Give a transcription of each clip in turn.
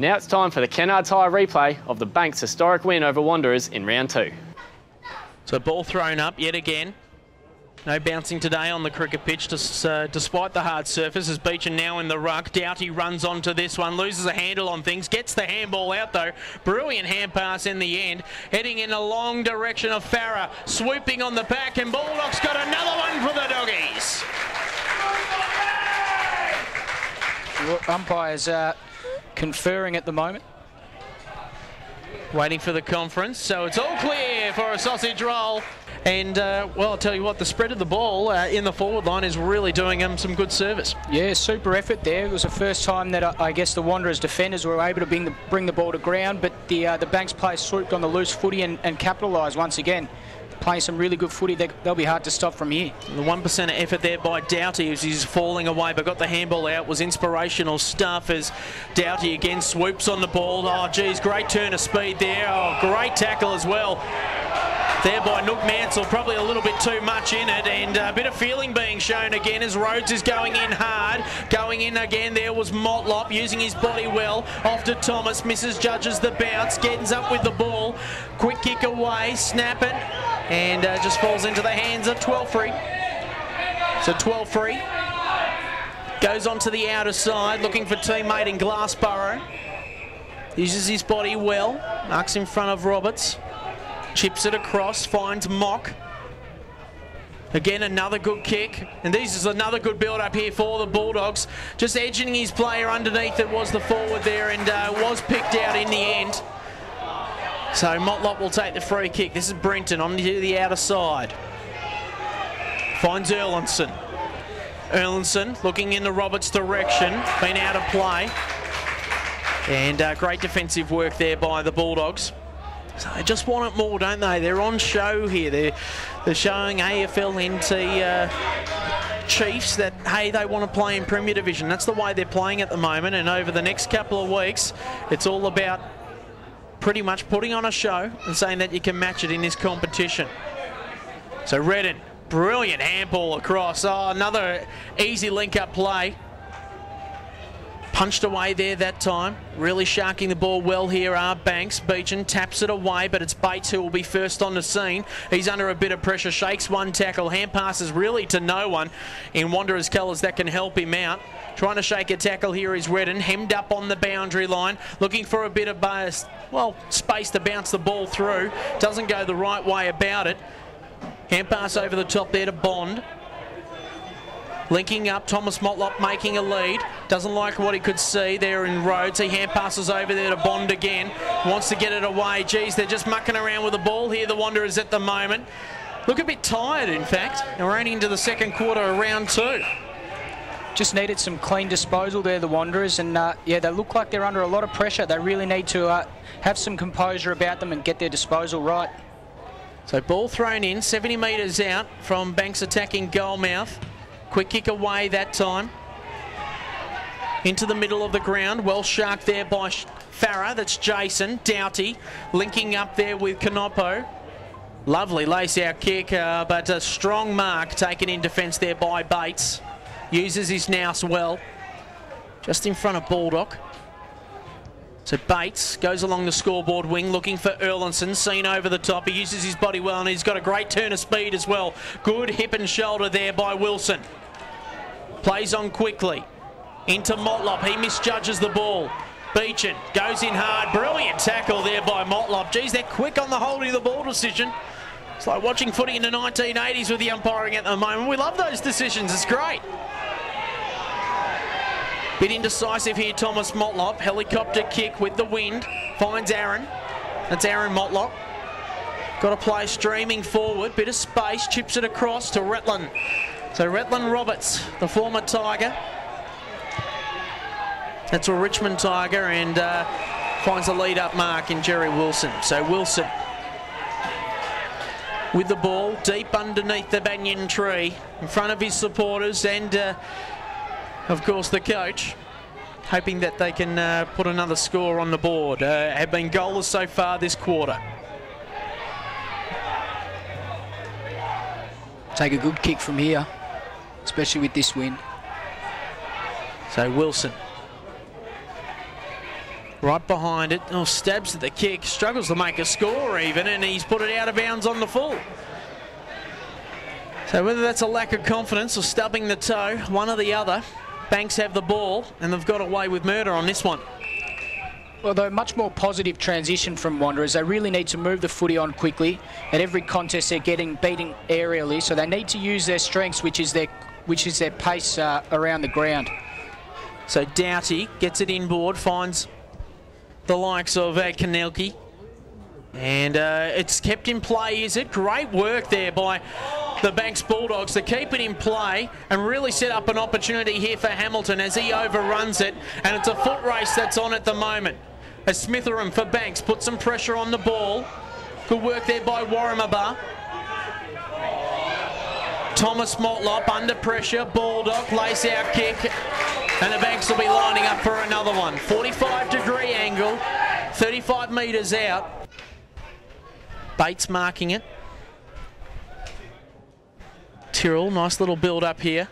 Now it's time for the Kennards Hire replay of the Banks' historic win over Wanderers in round two. So ball thrown up yet again. No bouncing today on the cricket pitch, just, uh, despite the hard surface. As Beechin now in the ruck, Doughty runs onto this one, loses a handle on things, gets the handball out though. Brilliant hand pass in the end, heading in a long direction of Farah, swooping on the back, and Baldock's got another one for the doggies. Well, umpires uh, conferring at the moment. Waiting for the conference, so it's all clear for a sausage roll. And, uh, well, I'll tell you what, the spread of the ball uh, in the forward line is really doing them some good service. Yeah, super effort there. It was the first time that uh, I guess the Wanderers defenders were able to bring the, bring the ball to ground, but the uh, the Banks players swooped on the loose footy and, and capitalised once again. Playing some really good footy, they, they'll be hard to stop from here. The 1% effort there by Doughty as he's falling away, but got the handball out was inspirational stuff as Doughty again swoops on the ball. Oh, geez, great turn of speed there. Oh, great tackle as well there by Nook Mansell. Probably a little bit too much in it and a bit of feeling being shown again as Rhodes is going in hard. Going in again there was Motlop using his body well. Off to Thomas, misses judges the bounce, gets up with the ball. Quick kick away, snap it and uh, just falls into the hands of 12 free. So 12 free. Goes on to the outer side looking for teammate in Glassborough. Uses his body well, marks in front of Roberts. Chips it across, finds Mock. Again, another good kick. And this is another good build up here for the Bulldogs. Just edging his player underneath it was the forward there and uh, was picked out in the end. So Motlop will take the free kick. This is Brenton on to the outer side. Finds Erlinson. Erlinson looking in the Roberts direction. Been out of play. And uh, great defensive work there by the Bulldogs. So they just want it more, don't they? They're on show here. They're, they're showing AFL NT uh, Chiefs that, hey, they want to play in Premier Division. That's the way they're playing at the moment. And over the next couple of weeks, it's all about pretty much putting on a show and saying that you can match it in this competition. So Redden, brilliant handball across. Oh, another easy link-up play. Punched away there that time. Really sharking the ball well here are Banks. Beechin taps it away, but it's Bates who will be first on the scene. He's under a bit of pressure, shakes one tackle. Hand passes really to no one in Wanderers colours that can help him out. Trying to shake a tackle here is Redden, hemmed up on the boundary line, looking for a bit of uh, bias, well, space to bounce the ball through. Doesn't go the right way about it. Hand pass over the top there to Bond. Linking up, Thomas Motlop making a lead. Doesn't like what he could see there in Rhodes. He hand passes over there to Bond again. Wants to get it away. Geez, they're just mucking around with the ball here, the Wanderers at the moment. Look a bit tired, in fact. And we're only into the second quarter of round two. Just needed some clean disposal there, the Wanderers. And uh, yeah, they look like they're under a lot of pressure. They really need to uh, have some composure about them and get their disposal right. So ball thrown in, 70 metres out from Banks attacking goalmouth. Quick kick away that time. Into the middle of the ground. Well shark there by Farah. That's Jason. Doughty linking up there with Canopo. Lovely lace out kick, uh, but a strong mark taken in defence there by Bates. Uses his nous well. Just in front of Baldock. So Bates goes along the scoreboard wing looking for Erlinson, seen over the top. He uses his body well and he's got a great turn of speed as well. Good hip and shoulder there by Wilson. Plays on quickly. Into Motlop. He misjudges the ball. Beechin goes in hard. Brilliant tackle there by Motlop. Geez, they're quick on the holding of the ball decision. It's like watching footy in the 1980s with the umpiring at the moment. We love those decisions. It's great. Bit indecisive here, Thomas Motlop. Helicopter kick with the wind. Finds Aaron. That's Aaron Motlop. Got a play streaming forward. Bit of space. Chips it across to Relton. So Relton Roberts, the former Tiger. That's a Richmond Tiger and uh, finds a lead up mark in Jerry Wilson. So Wilson with the ball deep underneath the banyan tree in front of his supporters and uh, of course the coach hoping that they can uh, put another score on the board. Uh, have been goalless so far this quarter. Take a good kick from here especially with this win. So Wilson Right behind it. Oh, stabs at the kick. Struggles to make a score even, and he's put it out of bounds on the full. So whether that's a lack of confidence or stubbing the toe, one or the other, Banks have the ball, and they've got away with murder on this one. Although much more positive transition from Wanderers, they really need to move the footy on quickly. At every contest, they're getting beaten aerially, so they need to use their strengths, which is their which is their pace uh, around the ground. So Doughty gets it inboard, finds the likes of uh. And uh, it's kept in play, is it? Great work there by the Banks Bulldogs to keep it in play and really set up an opportunity here for Hamilton as he overruns it. And it's a foot race that's on at the moment. As Smitheram for Banks put some pressure on the ball. Good work there by Warramaba. Thomas Motlop under pressure. Bulldog lace out kick. And the Banks will be lining up for another one. 45 degree angle, 35 metres out. Bates marking it. Tyrrell, nice little build up here.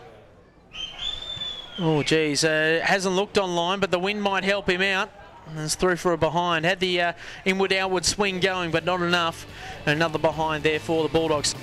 Oh, geez, uh, hasn't looked online, but the wind might help him out. And it's through for a behind. Had the uh, inward outward swing going, but not enough. Another behind there for the Bulldogs.